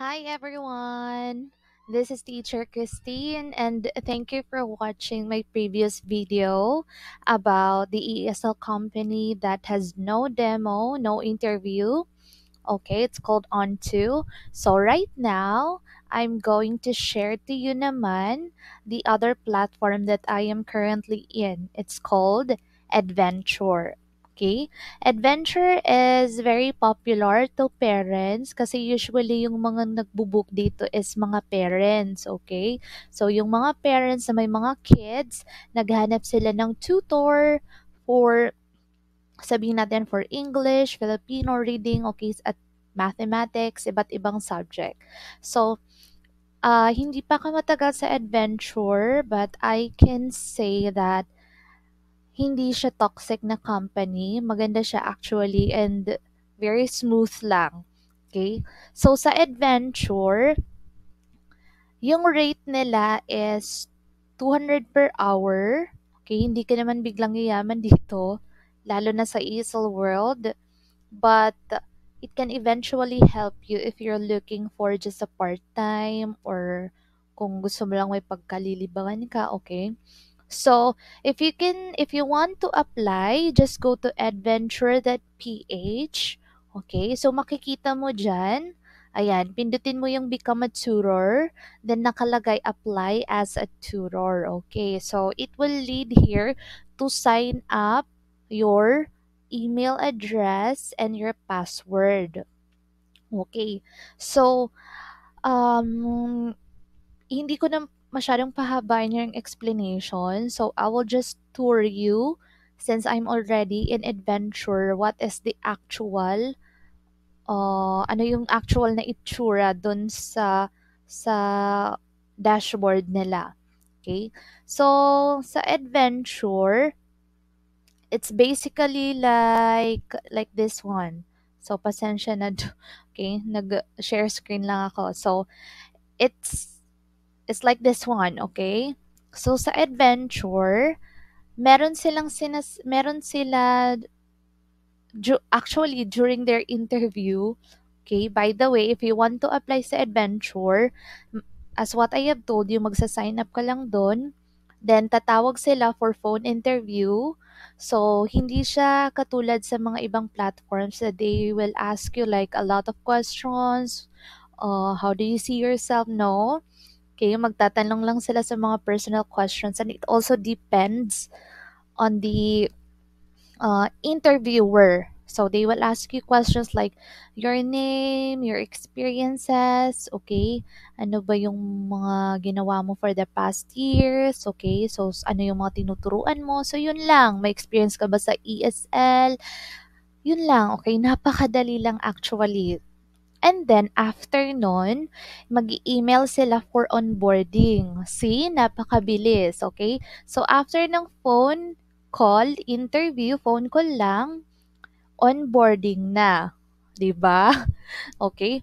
Hi everyone! This is teacher Christine and thank you for watching my previous video about the ESL company that has no demo, no interview. Okay, it's called On2. So right now, I'm going to share to you naman the other platform that I am currently in. It's called Adventure. Okay? Adventure is very popular to parents kasi usually yung mga nagbo-book dito is mga parents, okay? So yung mga parents na may mga kids, naghanap sila ng tutor for sabihin natin for English, Filipino reading, okay, at mathematics, iba't ibang subject. So, uh, hindi pa ka matagal sa adventure, but I can say that hindi siya toxic na company. Maganda siya actually and very smooth lang. Okay? So, sa adventure, yung rate nila is 200 per hour. Okay? Hindi ka naman biglang yayaman dito, lalo na sa ESL world. But, it can eventually help you if you're looking for just a part-time or kung gusto mo lang may pagkalilibangan ka, okay? So, if you can, if you want to apply, just go to adventure.ph. Okay, so makikita mo dyan, ayan, pindutin mo yung become a tutor, then nakalagay apply as a tutor. Okay, so it will lead here to sign up your email address and your password. Okay, so, um, hindi ko na masyadong pahabain yung explanation. So, I will just tour you since I'm already in adventure what is the actual uh, ano yung actual na itsura dun sa sa dashboard nila. Okay? So, sa adventure, it's basically like like this one. So, pasensya na. Okay? Nag-share screen lang ako. So, it's it's like this one, okay? So sa adventure, meron silang sinas meron sila actually during their interview, okay? By the way, if you want to apply sa adventure, as what I have told you, magsa-sign up ka lang doon. Then tatawag sila for phone interview. So hindi siya katulad sa mga ibang platforms that they will ask you like a lot of questions. Uh, how do you see yourself? No Okay, magtatanong lang sila sa mga personal questions and it also depends on the uh, interviewer. So they will ask you questions like your name, your experiences, okay? Ano ba yung mga ginawa mo for the past years, okay? So ano yung mga tinuturuan mo? So yun lang, may experience ka ba sa ESL? Yun lang, okay? Napakadali lang actually. And then, after nun, mag-email sila for onboarding. See, napakabilis, okay? So, after ng phone call, interview, phone call lang, onboarding na. ba? Diba? Okay?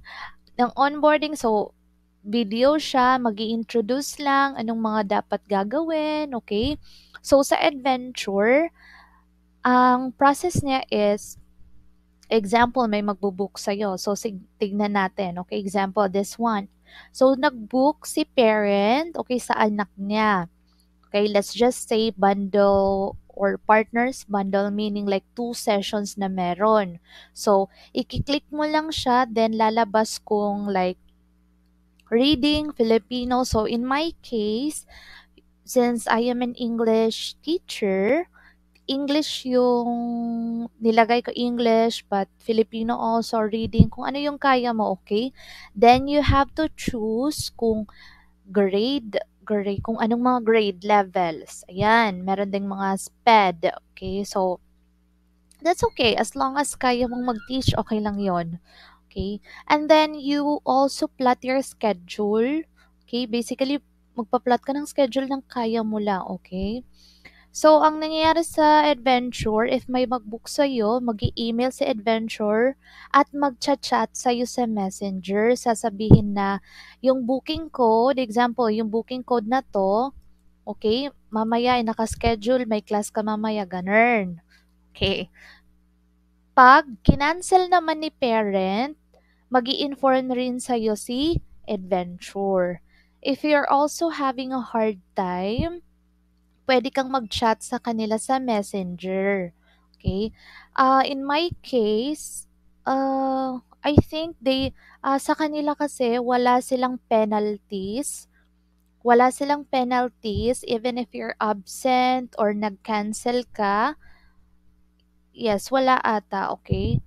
Ng onboarding, so, video siya, mag introduce lang, anong mga dapat gagawin, okay? So, sa adventure, ang process niya is, Example, may magbo-book sa'yo. So, tignan natin. Okay, example, this one. So, nag-book si parent, okay, sa anak niya. Okay, let's just say bundle or partners bundle meaning like two sessions na meron. So, i-click mo lang siya, then lalabas kung like reading, Filipino. So, in my case, since I am an English teacher, English yung nilagay ko English but Filipino also reading kung ano yung kaya mo, okay? Then you have to choose kung grade, grade kung anong mga grade levels. Ayan, meron ding mga SPED, okay? So that's okay as long as kaya mong mag-teach, okay lang 'yon. Okay? And then you also plot your schedule. Okay? Basically magpa-plot ka ng schedule ng kaya mo lang, okay? So, ang nangyayari sa Adventure, if may mag-book sa'yo, mag email si Adventure at mag-chat-chat sa'yo sa Messenger. Sasabihin na, yung booking code, example, yung booking code na to, okay, mamaya, naka-schedule, may class ka mamaya, ganun. Okay. Pag kinancel naman ni parent, mag inform rin sa'yo si Adventure. If you're also having a hard time, pwede kang mag-chat sa kanila sa Messenger. Okay? Uh, in my case, uh, I think they, uh, sa kanila kasi wala silang penalties. Wala silang penalties even if you're absent or nag-cancel ka. Yes, wala ata, okay?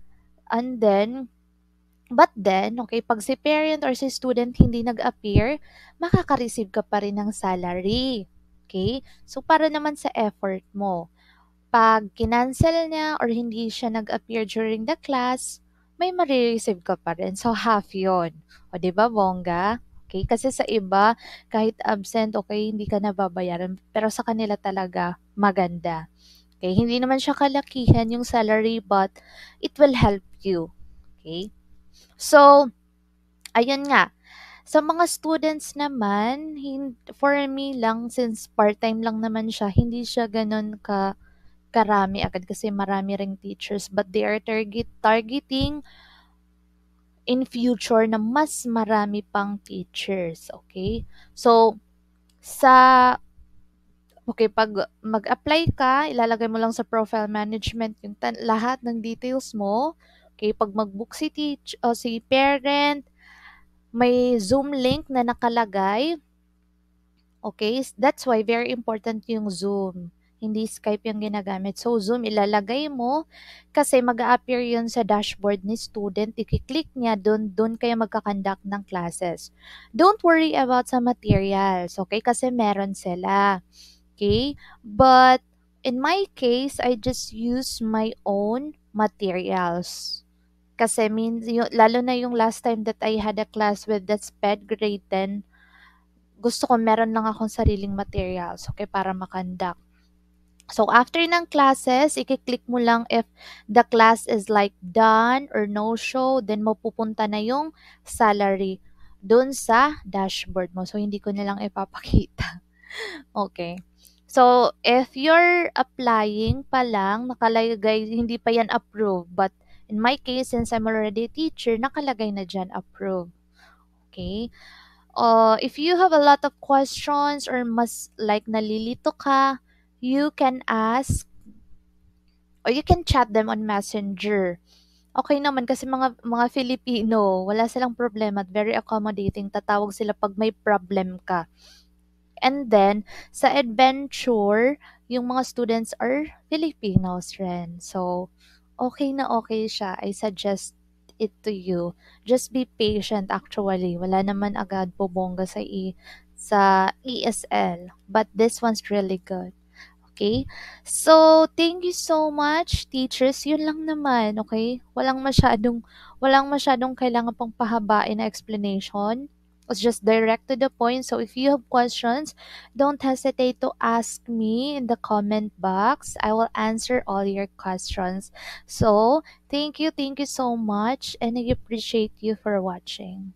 And then, but then, okay, pag si parent or si student hindi nag-appear, makaka-receive ka pa rin ng salary. Okay? So, para naman sa effort mo. Pag kinancel niya or hindi siya nag-appear during the class, may marireceive ka pa rin. So, half yon O, di ba, bongga? Okay? Kasi sa iba, kahit absent, okay, hindi ka nababayaran. Pero sa kanila talaga, maganda. Okay? Hindi naman siya kalakihan yung salary, but it will help you. Okay? So, ayun nga. Sa mga students naman, for me lang, since part-time lang naman siya, hindi siya ganun ka karami agad kasi marami ring teachers but they are target targeting in future na mas marami pang teachers, okay? So, sa Okay, pag mag-apply ka, ilalagay mo lang sa profile management yung lahat ng details mo. Okay, pag mag-book si teach o si parent, may Zoom link na nakalagay. Okay, that's why very important yung Zoom. Hindi Skype yung ginagamit. So, Zoom ilalagay mo kasi mag appear yun sa dashboard ni student. I-click niya doon, doon kayo magkakandak ng classes. Don't worry about sa materials, okay? Kasi meron sila. Okay? But, in my case, I just use my own materials. Kasi mean, yung, lalo na yung last time that I had a class with the SPED grade 10, gusto ko meron lang akong sariling materials, okay, para makandak. So, after ng classes, i-click mo lang if the class is like done or no show, then mapupunta na yung salary doon sa dashboard mo. So, hindi ko na lang ipapakita. okay. So, if you're applying pa lang, nakalagay, hindi pa yan approved, but In my case, since I'm already a teacher, nakalagay na dyan approve. Okay? Uh, if you have a lot of questions or mas like nalilito ka, you can ask or you can chat them on Messenger. Okay naman kasi mga mga Filipino, wala silang problema at very accommodating. Tatawag sila pag may problem ka. And then, sa adventure, yung mga students are Filipinos rin. So, okay na okay siya. I suggest it to you. Just be patient actually. Wala naman agad bobongga sa e sa ESL, but this one's really good. Okay? So, thank you so much, teachers. Yun lang naman, okay? Walang masyadong, walang masyadong kailangan pang pahabain na explanation. It's just direct to the point. So if you have questions, don't hesitate to ask me in the comment box. I will answer all your questions. So thank you, thank you so much, and I appreciate you for watching.